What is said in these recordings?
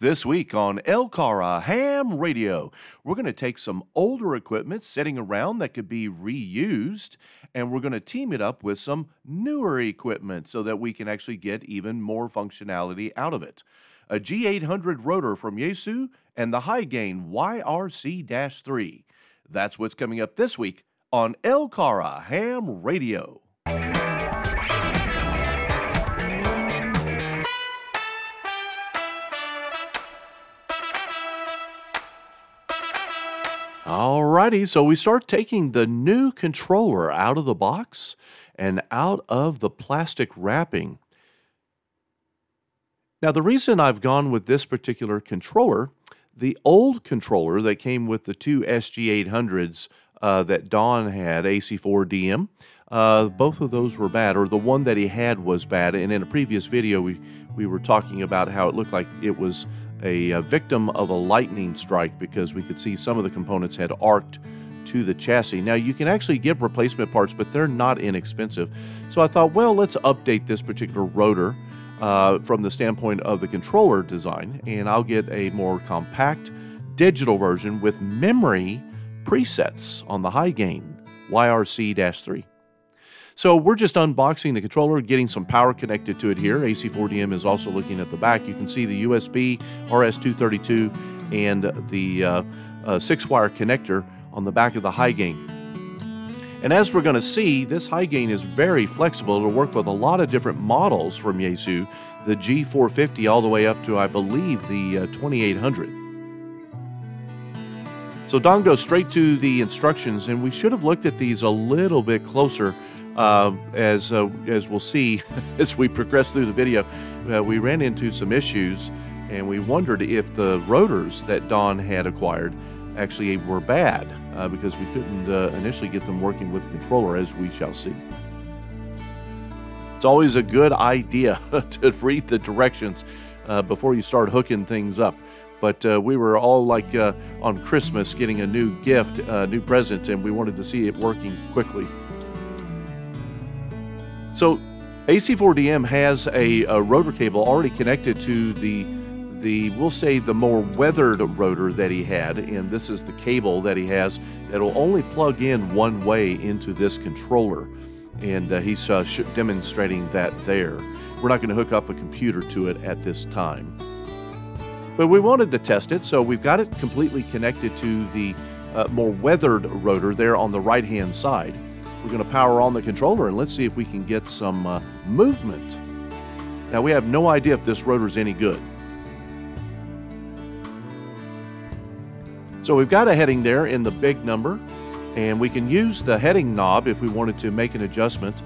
This week on LCARA Ham Radio, we're going to take some older equipment sitting around that could be reused, and we're going to team it up with some newer equipment so that we can actually get even more functionality out of it. A G800 rotor from Yaesu and the Hy-Gain YRC 3. That's what's coming up this week on LCARA Ham Radio. Alrighty, so we start taking the new controller out of the box and out of the plastic wrapping. Now, the reason I've gone with this particular controller, the old controller that came with the two SG800s uh, that Don had, AC4DM, uh, both of those were bad, or the one that he had was bad. And in a previous video, we, we were talking about how it looked like it was a, a victim of a lightning strike because we could see some of the components had arced to the chassis. Now, you can actually get replacement parts, but they're not inexpensive. So I thought, well, let's update this particular rotor uh, from the standpoint of the controller design, and I'll get a more compact digital version with memory presets on the Hy-Gain YRC 3. So we're just unboxing the controller, getting some power connected to it here. AC4DM is also looking at the back. You can see the USB RS232 and the uh, uh, six-wire connector on the back of the Hy-Gain. And as we're going to see, this Hy-Gain is very flexible. It'll work with a lot of different models from Yaesu, the G450 all the way up to, I believe, the uh, 2800. So Don goes straight to the instructions, and we should have looked at these a little bit closer uh, as, uh, as we'll see as we progress through the video, uh, we ran into some issues and we wondered if the rotors that Don had acquired actually were bad uh, because we couldn't uh, initially get them working with the controller, as we shall see. It's always a good idea to read the directions uh, before you start hooking things up. But we were all like on Christmas getting a new gift, a new present, and we wanted to see it working quickly. So AC4DM has a, a, rotor cable already connected to the the we'll say the more weathered rotor that he had, and this is the cable that he has that'll only plug in one way into this controller, and uh, he's uh, demonstrating that there. We're not going to hook up a computer to it at this time, but we wanted to test it, so we've got it completely connected to the uh, more weathered rotor there on the right hand side. We're going to power on the controller and let's see if we can get some uh, movement. Now we have no idea if this rotor is any good. So we've got a heading there in the big number and we can use the heading knob if we wanted to make an adjustment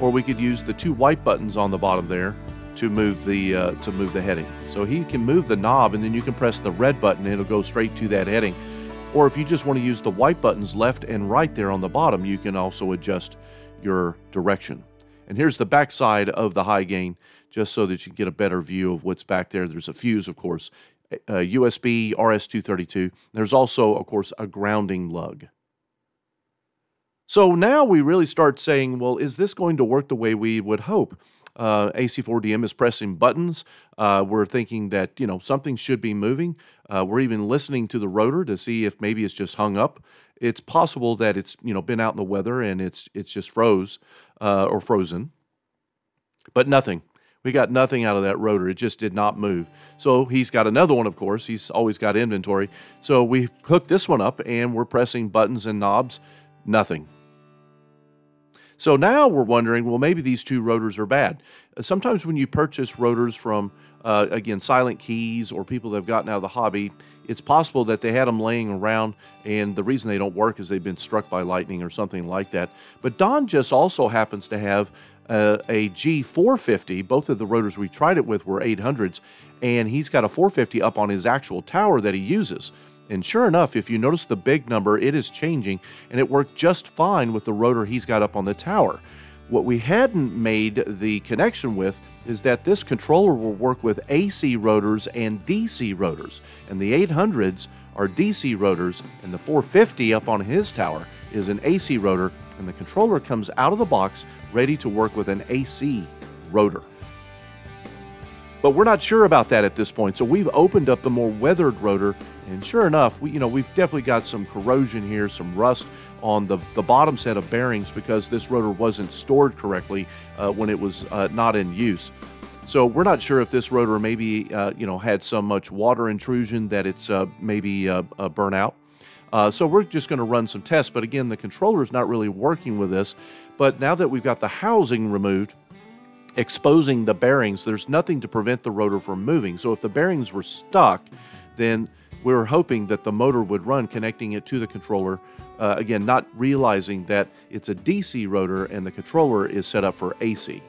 or we could use the two white buttons on the bottom there to move the uh, to move the heading. So he can move the knob and then you can press the red button and it'll go straight to that heading. Or if you just want to use the white buttons left and right there on the bottom, you can also adjust your direction. And here's the back side of the Hy-Gain, just so that you can get a better view of what's back there. There's a fuse, of course, USB RS-232. There's also, of course, a grounding lug. So now we really start saying, well, is this going to work the way we would hope? Uh, AC4DM is pressing buttons. Uh, we're thinking that you know something should be moving. Uh, we're even listening to the rotor to see if maybe it's just hung up. It's possible that it's you know been out in the weather and it's it's just froze uh, or frozen, but nothing. We got nothing out of that rotor. It just did not move. So he's got another one, of course. He's always got inventory. So we hooked this one up and we're pressing buttons and knobs. Nothing. So now we're wondering, well, maybe these two rotors are bad. Uh, sometimes when you purchase rotors from, uh, again, Silent Keys or people that have gotten out of the hobby, it's possible that they had them laying around and the reason they don't work is they've been struck by lightning or something like that. But Don just also happens to have uh, a G450. Both of the rotors we tried it with were 800s, and he's got a 450 up on his actual tower that he uses. And sure enough, if you notice the big number, it is changing, and it worked just fine with the rotor he's got up on the tower. What we hadn't made the connection with is that this controller will work with AC rotors and DC rotors. And the 800s are DC rotors, and the 450 up on his tower is an AC rotor, and the controller comes out of the box ready to work with an AC rotor. But we're not sure about that at this point. So we've opened up the more weathered rotor, and sure enough, we you know we've definitely got some corrosion here, some rust on the, the bottom set of bearings because this rotor wasn't stored correctly uh, when it was uh, not in use. So we're not sure if this rotor maybe uh, you know had so much water intrusion that it's uh, maybe uh, burnt out. Uh, so we're just going to run some tests. But again, the controller is not really working with this. But now that we've got the housing removed, exposing the bearings, there's nothing to prevent the rotor from moving. So if the bearings were stuck, then we were hoping that the motor would run connecting it to the controller. Uh, again, not realizing that it's a DC rotor and the controller is set up for AC.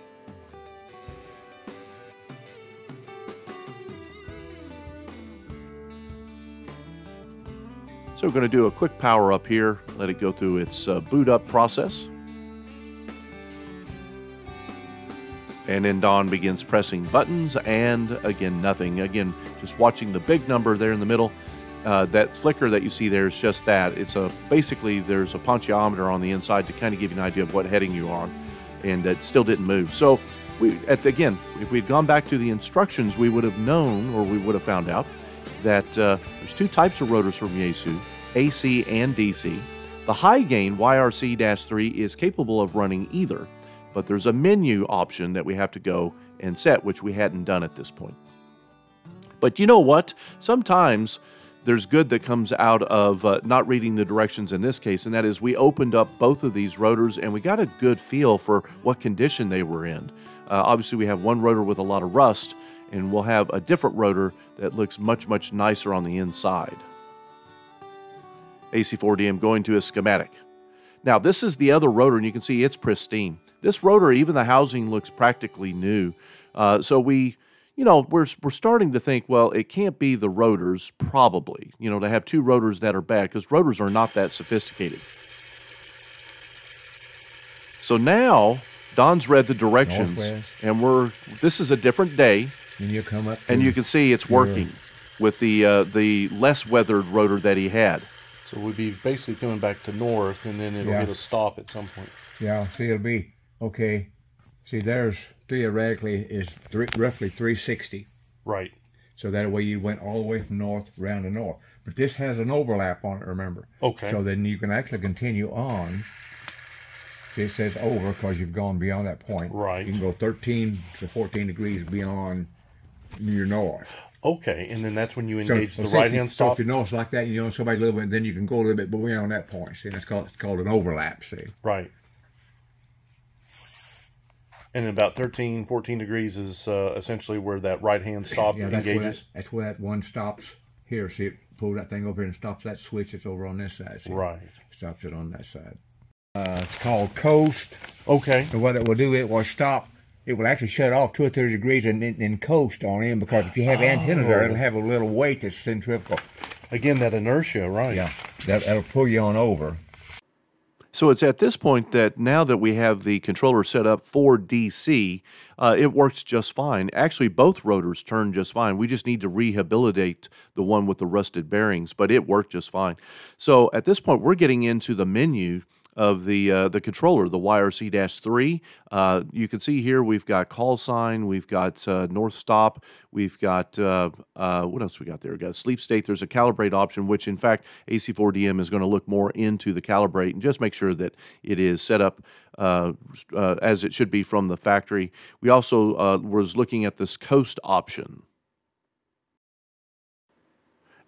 So we're going to do a quick power up here, let it go through its uh, boot up process. And then Don begins pressing buttons, and again, nothing. Again, just watching the big number there in the middle. Uh, that flicker that you see there is just that. It's a basically there's a potentiometer on the inside to kind of give you an idea of what heading you're on, and it still didn't move. So, we at again, if we'd gone back to the instructions, we would have known, or we would have found out, that uh, there's two types of rotors from Yaesu, AC and DC. The Hy-Gain YRC-3 is capable of running either but there's a menu option that we have to go and set, which we hadn't done at this point. But you know what? Sometimes there's good that comes out of uh, not reading the directions in this case, and that is we opened up both of these rotors and we got a good feel for what condition they were in. Uh, obviously, we have one rotor with a lot of rust, and we'll have a different rotor that looks much, much nicer on the inside. AC4DM going to a schematic. Now, this is the other rotor, and you can see it's pristine. This rotor, even the housing looks practically new. Uh, so we, you know, we're, we're starting to think, well, it can't be the rotors, probably, you know, to have two rotors that are bad, because rotors are not that sophisticated. So now Don's read the directions, Northwest. and we're this is a different day. And you come up, and you can see it's working with the uh, the less weathered rotor that he had. So we'd be basically coming back to north, and then it'll yeah. get a stop at some point. Yeah, see, it'll be okay, see there's theoretically is three, roughly 360. Right. So that way you went all the way from north around to north. But this has an overlap on it, remember. Okay. So then you can actually continue on. See, it says over because you've gone beyond that point. Right. You can go 13 to 14 degrees beyond your north. Okay, and then that's when you engage so, the right hand stop. So if you notice like that, you know somebody a little bit, then you can go a little bit but beyond that point. See, that's called it's called an overlap. See. Right and about 13, 14 degrees is uh, essentially where that right hand stop yeah, that's engages. Where that, that's where that one stops here. See it pulls that thing over here and stops that switch that's over on this side. See? Right. Stops it on that side. Uh, it's called coast. Okay. So what it will do, it will stop. It will actually shut off two or three degrees and, and, coast on in because if you have oh. antennas there, it'll have a little weight that's centrifugal. Again, that inertia, right? Yeah, that, that'll pull you on over. So it's at this point that now that we have the controller set up for DC, uh, it works just fine. Actually, both rotors turn just fine. We just need to rehabilitate the one with the rusted bearings, but it worked just fine. So at this point, we're getting into the menu of the uh, the controller, the YRC-3. Uh, you can see here we've got call sign, we've got uh, north stop, we've got uh, uh, what else we got there? We got sleep state. There's a calibrate option, which in fact AC4DM is going to look more into the calibrate and just make sure that it is set up uh, as it should be from the factory. We also was looking at this coast option.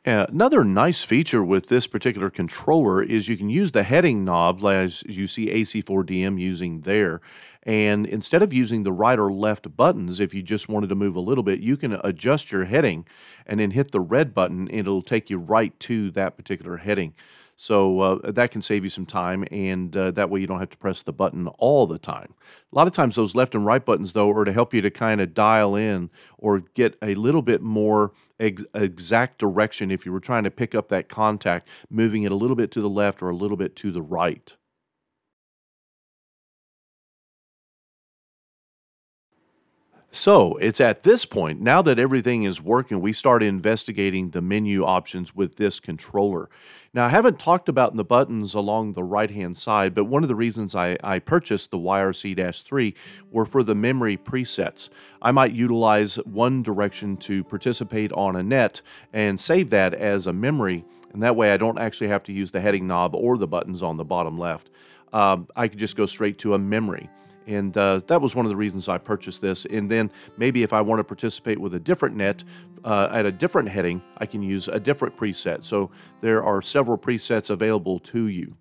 Uh, another nice feature with this particular controller is you can use the heading knob as you see AC4DM using there. And instead of using the right or left buttons, if you just wanted to move a little bit, you can adjust your heading and then hit the red button it'll take you right to that particular heading. So uh, that can save you some time, and uh, that way you don't have to press the button all the time. A lot of times, those left and right buttons, though, are to help you to kind of dial in or get a little bit more ex exact direction if you were trying to pick up that contact, moving it a little bit to the left or a little bit to the right. So it's at this point, now that everything is working, we start investigating the menu options with this controller. Now, I haven't talked about the buttons along the right hand side, but one of the reasons I, I purchased the YRC 3 were for the memory presets. I might utilize one direction to participate on a net and save that as a memory, and that way I don't actually have to use the heading knob or the buttons on the bottom left. Um, I could just go straight to a memory. And uh, that was one of the reasons I purchased this. And then maybe if I want to participate with a different net uh, at a different heading, I can use a different preset. So there are several presets available to you.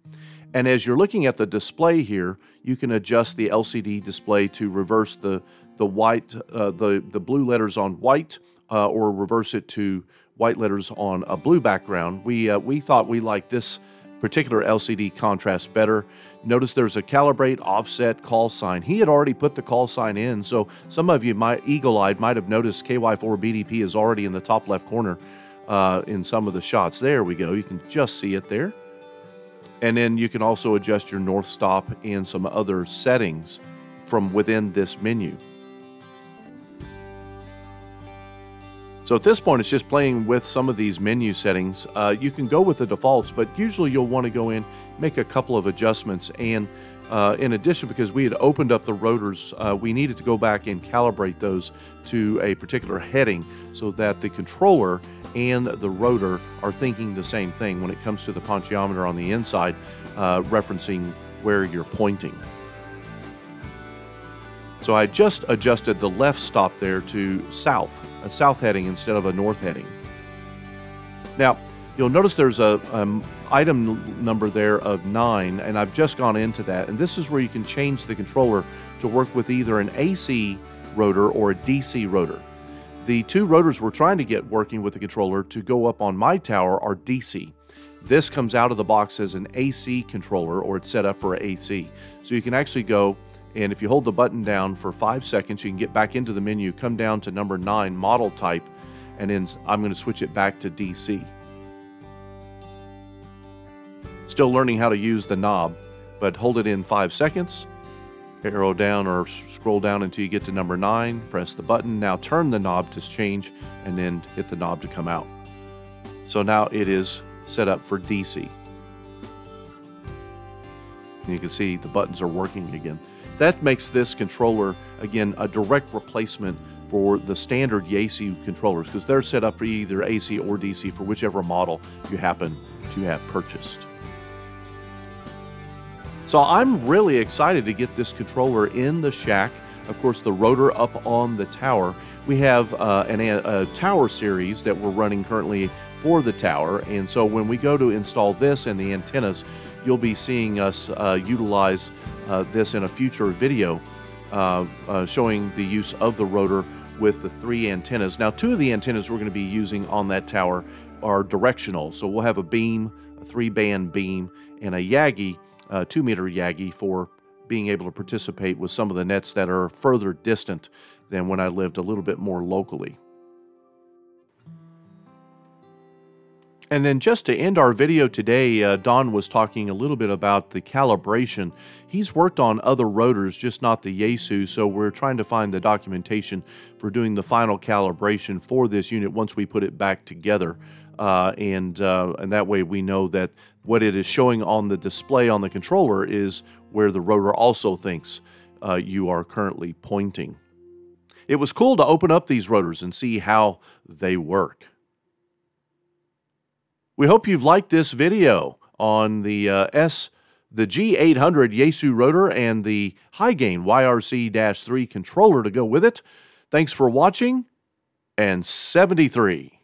And as you're looking at the display here, you can adjust the LCD display to reverse the, the white, uh, the, the blue letters on white uh, or reverse it to white letters on a blue background. We, uh, we thought we liked this particular LCD contrast better. Notice there's a calibrate offset call sign. He had already put the call sign in, so some of you might eagle-eyed might have noticed KY4 BDP is already in the top left corner uh, in some of the shots. There we go. You can just see it there. And then you can also adjust your north stop and some other settings from within this menu. So at this point, it's just playing with some of these menu settings. Uh, you can go with the defaults, but usually you'll want to go in, make a couple of adjustments. And uh, in addition, because we had opened up the rotors, uh, we needed to go back and calibrate those to a particular heading so that the controller and the rotor are thinking the same thing when it comes to the potentiometer on the inside, uh, referencing where you're pointing. So I just adjusted the left stop there to south a south heading instead of a north heading. Now, you'll notice there's a um, item number there of 9, and I've just gone into that. And this is where you can change the controller to work with either an AC rotor or a DC rotor. The two rotors we're trying to get working with the controller to go up on my tower are DC. This comes out of the box as an AC controller, or it's set up for AC. So you can actually go and if you hold the button down for five seconds, you can get back into the menu, come down to number nine, model type, and then I'm going to switch it back to DC. Still learning how to use the knob, but hold it in five seconds, arrow down or scroll down until you get to number nine, press the button. Now turn the knob to change and then hit the knob to come out. So now it is set up for DC. And you can see the buttons are working again. That makes this controller, again, a direct replacement for the standard Yaesu controllers because they're set up for either AC or DC for whichever model you happen to have purchased. So I'm really excited to get this controller in the shack. Of course, the rotor up on the tower. We have uh, an, a tower series that we're running currently for the tower. And so when we go to install this and the antennas, you'll be seeing us uh, utilize uh, this in a future video uh, uh, showing the use of the rotor with the three antennas. Now, two of the antennas we're going to be using on that tower are directional. So we'll have a beam, a three band beam, and a Yagi, a two meter Yagi for being able to participate with some of the nets that are further distant than when I lived a little bit more locally. And then just to end our video today, uh, Don was talking a little bit about the calibration. He's worked on other rotors, just not the Yaesu, so we're trying to find the documentation for doing the final calibration for this unit once we put it back together. Uh, and, uh, and that way we know that what it is showing on the display on the controller is where the rotor also thinks uh, you are currently pointing. It was cool to open up these rotors and see how they work. We hope you've liked this video on the uh, S, the G800 Yaesu rotor and the Hy-Gain YRC-3 controller to go with it. Thanks for watching and 73.